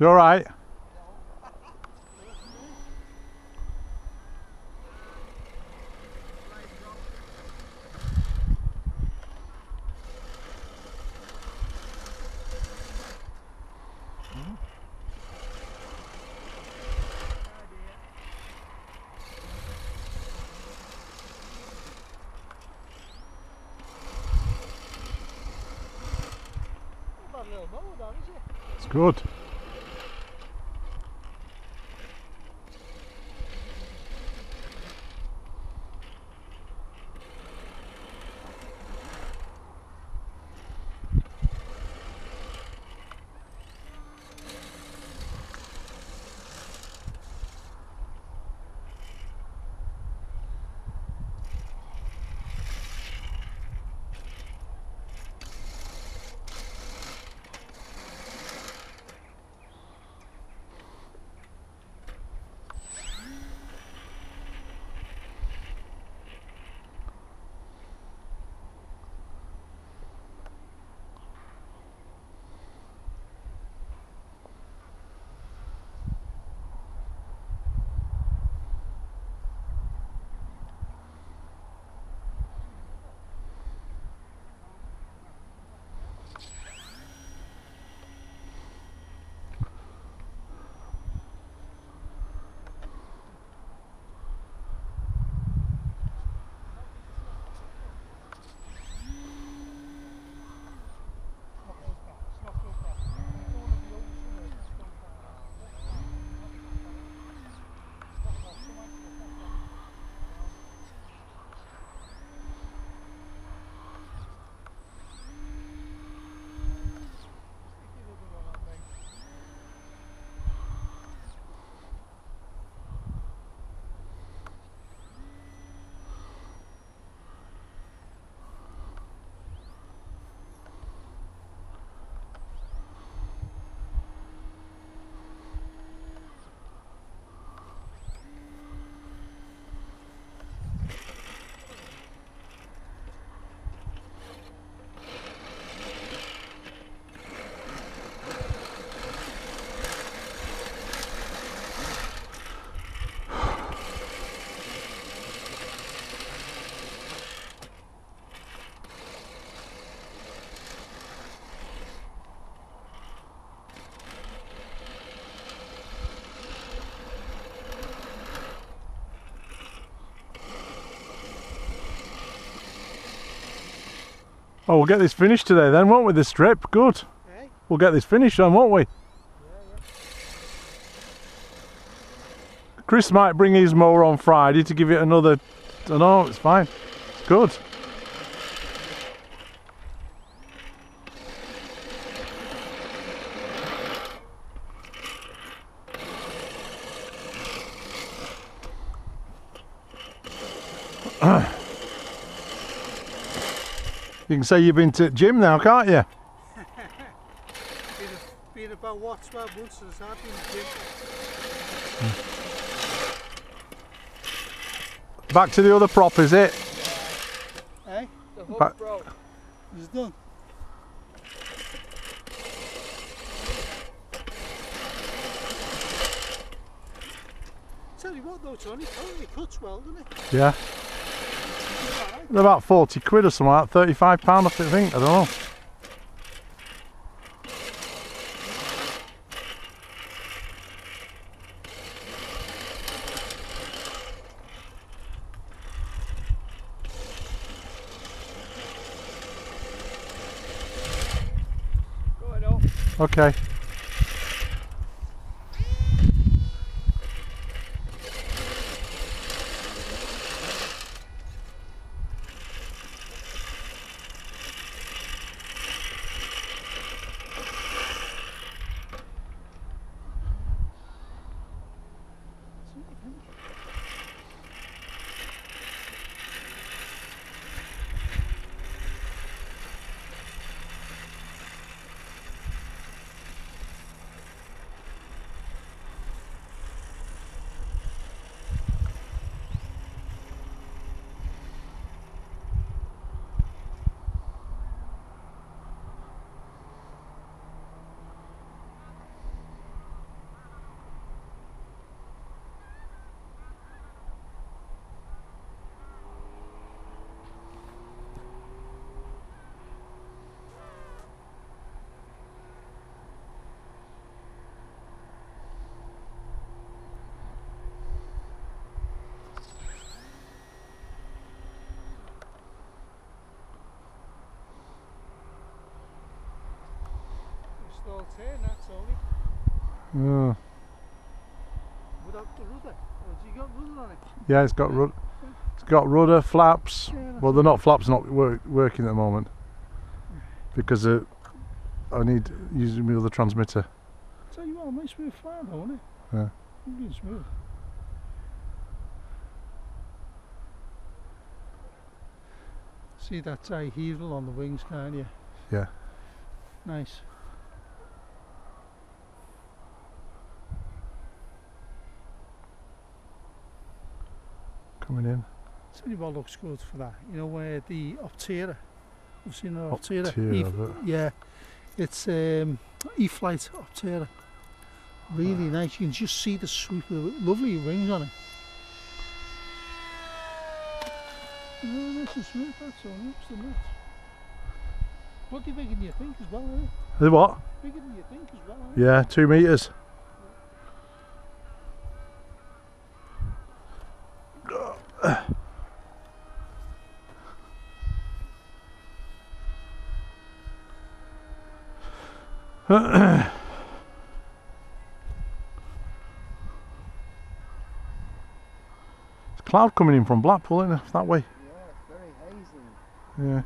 You all right? It's good. Oh, we'll get this finished today then, won't we? The strip, good. Eh? We'll get this finished then, won't we? Chris might bring his mower on Friday to give it another. I don't know, it's fine. It's good. You can say you've been to gym now, can't you? Been, a, been about what, 12 months since I've been in the gym. Back to the other prop, is it? Eh? The hook But- broke. It's done. Tell you what though, Tony, totally cuts well, doesn't it? Yeah. They're about 40 quid or something like that, 35 pound I think, I don't know. Okay. Stall turn, that's only. Yeah. Without the rudder. Has he got rudder on it? Yeah, it's got rud- it's got rudder flaps. Yeah, Well, they're not flaps, not work, working at the moment because uh, I need using my other transmitter. Tell you what, nice smooth fire though, isn't it? Yeah. Really smooth. See that dihedral on the wings, can't you? Yeah. Nice. Coming in. Tell you what looks good for that. You know where the Opterra. We've seen the Opterra. Opterra, E- yeah. It's um, E-flite Opterra. Really nice. You can just see the swoop of it. Lovely wings on it. Nice and smooth. That's all. Ups the nuts. Bloody bigger than you think as well, isn't it? The what? Bigger than you think as well, it? Yeah, two meters. Cloud coming in from Blackpool, isn't it? That way. Yeah, very hazy. Yeah.